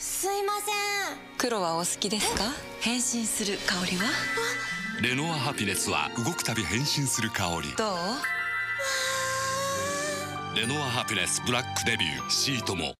すいません。黒はお好きですか？変身する香りは？レノアハピネスは動くたび変身する香り。どう？レノアハピネスブラックデビュー。シートも。